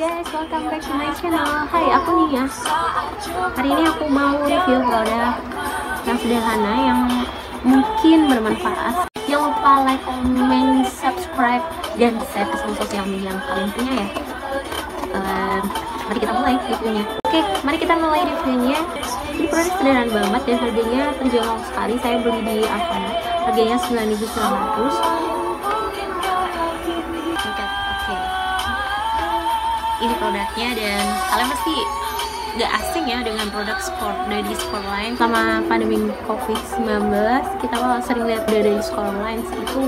guys, welcome back to my channel. Hai, aku Nia. Hari ini aku mau review produk yang sederhana yang mungkin bermanfaat. Jangan lupa like, comment, subscribe, dan share ke sosial media yang kalian punya ya. Um, Mari kita mulai reviewnya. Oke, mari kita mulai reviewnya. Ini produk sederhana banget dan harganya terjangkau sekali. Saya beli di Avana Harganya 9.900 ini produknya dan kalian pasti gak asing ya dengan produk sport dari sport line sama pandemi covid-19 kita sering lihat dari sport line itu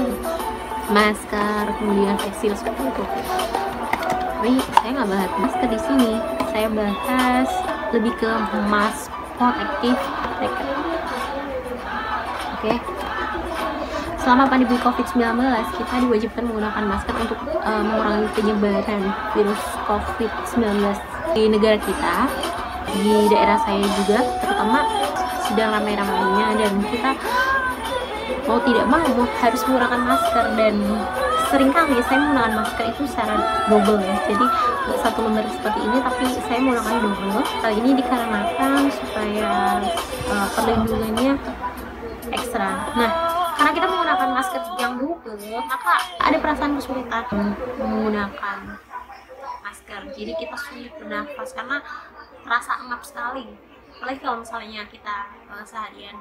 masker kemudian face seperti itu. Tapi saya nggak bahas masker di sini. Saya bahas lebih ke mask jacket oke? okay. Selama pandemi COVID-19, kita diwajibkan menggunakan masker untuk uh, mengurangi penyebaran virus COVID-19 di negara kita, di daerah saya juga, terutama sedang ramai-ramainya dan kita mau tidak mau harus menggunakan masker. Dan sering kali saya menggunakan masker itu secara double. Ya jadi satu lembar seperti ini tapi saya menggunakan double. Kali ini dikarenakan supaya uh, perlindungannya ekstra. Nah karena kita menggunakan masker yang double maka ada perasaan kesulitan menggunakan masker. Jadi kita sulit bernafas karena terasa engap sekali. Apalagi kalau misalnya kita uh, seharian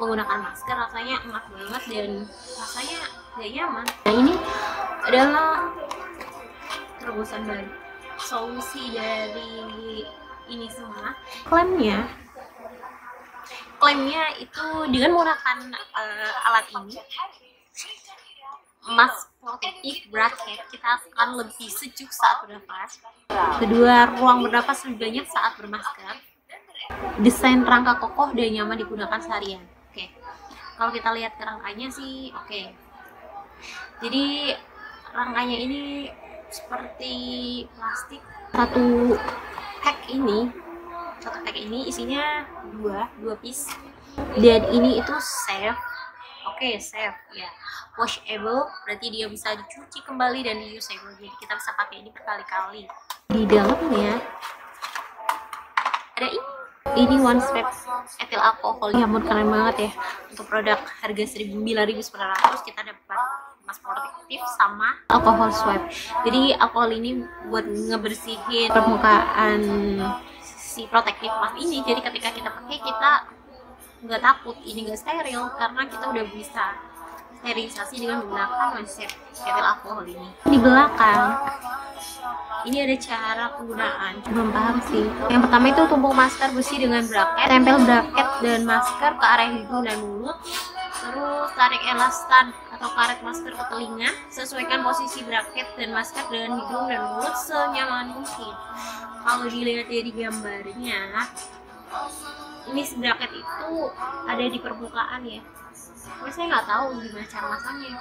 menggunakan masker rasanya engap banget dan rasanya gak nyaman. Nah ini adalah terobosan baru solusi dari ini semua. Klaimnya klaimnya itu dengan menggunakan uh, alat ini mask protective bracket. Kita akan lebih sejuk saat bernafas kedua ruang bernafas lebih banyak saat bermasker. Desain rangka kokoh dan nyaman digunakan seharian. Oke. Okay. kalau kita lihat kerangkanya sih oke. Okay. jadi rangkanya ini seperti plastik. Satu pack ini satu pack ini isinya dua dua piece. Dan ini itu safe. Oke okay, safe ya. Washable berarti dia bisa dicuci kembali dan usable jadi kita bisa pakai ini berkali-kali. Di dalamnya ada ini. Ini one step etil alkohol. Ya ampun keren banget ya. Untuk produk harga 9.900 kita dapat mas protektif sama alkohol swab. Jadi alkohol ini buat ngebersihin permukaan si protektif mask ini. Jadi ketika kita pakai kita nggak takut ini nggak steril karena kita udah bisa sterilisasi dengan menggunakan konsep etil alkohol ini. Di belakang ini ada cara penggunaan. Belum paham sih. Yang pertama itu tumpuk masker besi dengan bracket tempel bracket dan masker ke area hidung dan mulut. Terus tarik elastan atau karet masker ke telinga. Sesuaikan posisi bracket dan masker dengan hidung dan mulut senyaman mungkin kalau dilihat dari gambarnya ini bracket itu ada di permukaan ya tapi saya nggak tahu gimana cara masangnya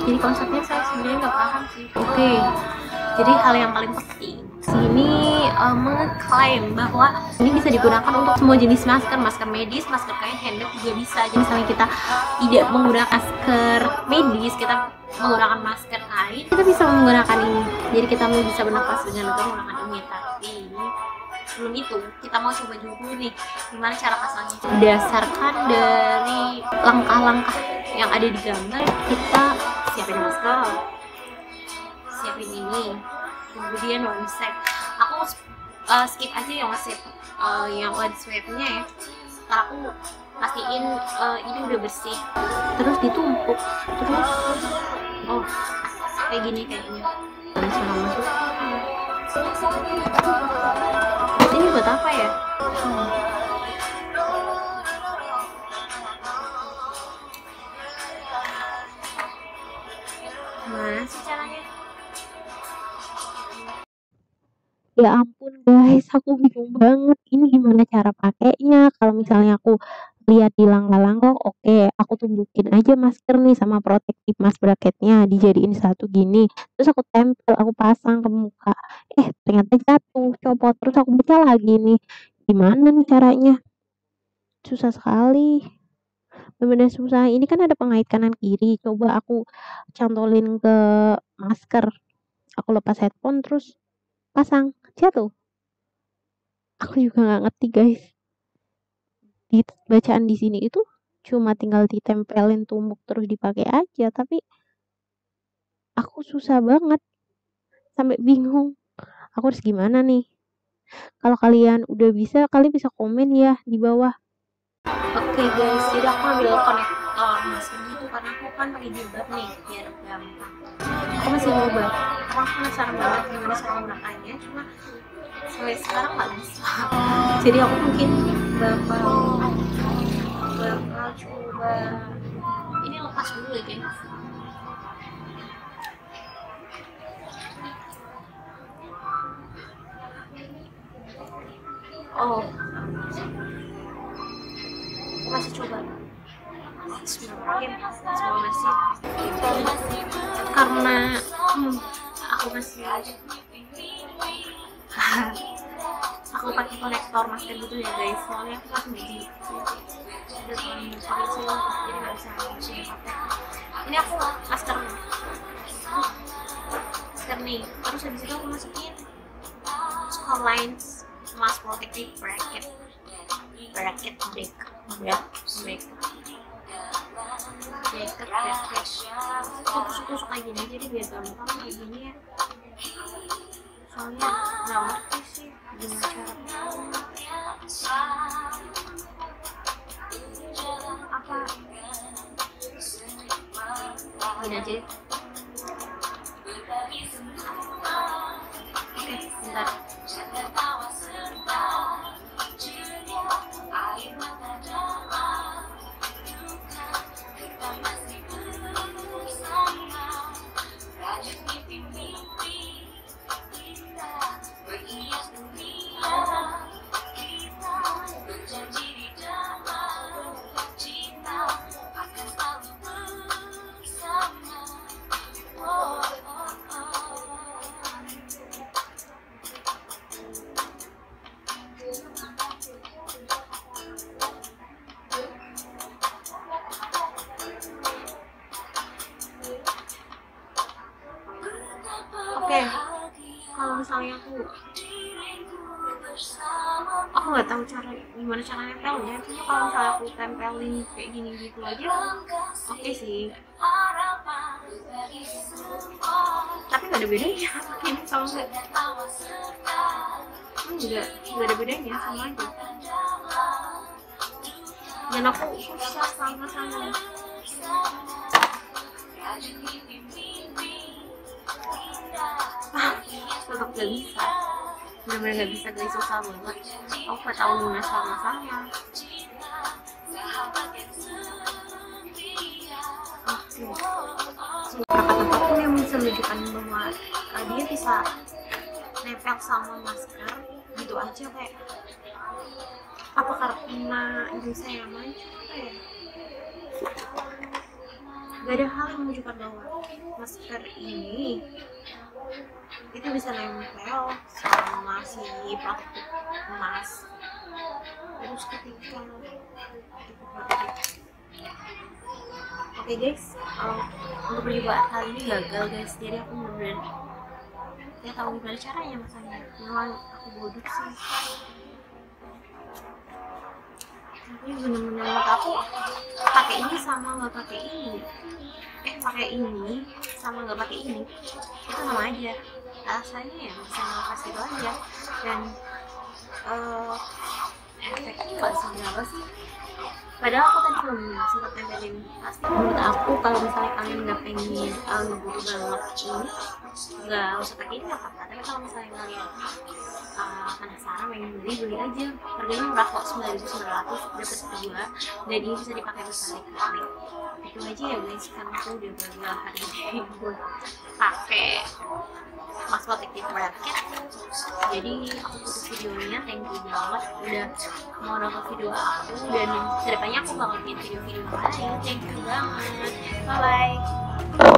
jadi konsepnya saya sebenarnya nggak paham sih. Oke. Okay. jadi hal yang paling penting sini uh, mengklaim bahwa ini bisa digunakan untuk semua jenis masker. Masker medis masker kain handbag juga bisa. Jadi misalnya kita tidak menggunakan masker medis kita menggunakan masker kain kita bisa menggunakan ini. Jadi kita bisa bernafas dengan lega menggunakan ini. Tapi sebelum itu kita mau coba dulu nih gimana cara pasangnya? Berdasarkan dari langkah-langkah yang ada di gambar kita siapin masker. Siapin ini kemudian one step aku uh, skip aja yang one step uh, yang one stepnya ya. Karena aku pastiin uh, ini udah bersih. Terus ditumpuk. Terus oh kayak gini kayaknya. Langsung masuk ini buat apa ya hmm. Mana sih caranya? Ya ampun guys, aku bingung banget. Ini gimana cara pakainya? Kalau misalnya aku lihat di langkah-langkah, oke, aku tunjukin aja masker nih sama protektif mas bracketnya, dijadiin satu gini. Terus aku tempel, aku pasang ke muka. Eh, ternyata jatuh, copot. Terus aku baca lagi nih. Gimana nih caranya? Susah sekali. Bener-bener susah. Ini kan ada pengait kanan kiri. Coba aku cantolin ke masker. aku lepas headphone terus pasang jatuh aku juga nggak ngerti guys di bacaan di sini itu cuma tinggal ditempelin tumbuk terus dipakai aja tapi aku susah banget. Sampai bingung aku harus gimana nih? Kalau kalian udah bisa kalian bisa komen ya di bawah. Oke okay guys jadi aku ambil konektor. Mesin itu karena aku kan pakai jilbab nih biar gampang. Aku masih nyoba aku penasaran banget gimana cara menggunakannya cuma sampai sekarang nggak bisa. Jadi aku mungkin bakal bakal coba ini lepas dulu ya guys oh. Aku masih coba. Bismillahirrahmanirrahim. Semoga bersih karena hmm, aku masih aku pakai konektor masker gitu ya guys soalnya aku kan di udah pakai sih jadi nggak bisa langsung pakai ini aku masker masker nih terus habis itu aku masukin skull lines mask protective bracket bracket break break break bracket bracket aku tusuk-tusuk kayak gini jadi biar gampang kayak gini ya soalnya nggak ngerti sih gimana cara apa gini aja deh. oke bentar aku nggak tahu cara gimana cara nempelnya cuma kalau misalnya aku tempelin kayak gini gitu aja oke sih. Tapi nggak ada bedanya ini sama nggak enggak nggak ada bedanya sama aja. Dan aku susah sama sama. Ah tetap gak bisa benar-benar gak bisa guys susah banget aku gak tahu gimana sama sama. Oke. Beberapa tempat pun yang bisa menunjukkan bahwa uh, dia bisa nempel sama masker gitu aja kayak. Apa karena ini saya maju ya gak ada hal yang menunjukkan bahwa masker ini itu bisa nempel sama si plastik emas. Terus ketika oke okay guys uh, untuk percobaan kali ini gagal guys. Jadi aku bener-bener ya tahu gimana caranya makanya memang aku bodoh sih. Tapi bener-bener aku pakai ini sama nggak pakai ini. Eh pakai ini sama nggak pakai ini. Itu sama aja. Rasanya ya bisa nafas gitu aja. Dan uh, efeknya nggak seberapa sih padahal aku tadi belum sempat tempelin pasti menurut aku kalau misalnya kalian nggak pengen uh, ngebutuh banget ini nggak usah pakai ini nggak apa-apa. Tapi kalau misalnya kalian uh, penasaran pengen beli beli aja. Harganya murah kok sembilan ribu sembilan ratus dapat dua. Ini bisa dipakai berkali-kali itu aja ya guys. Karena aku udah beberapa hari buat pakai mas protective bracket jadi aku putus videonya thank you banget. Udah mau nonton video aku dan ke depannya aku bakal bikin video-video lain thank you banget. Bye bye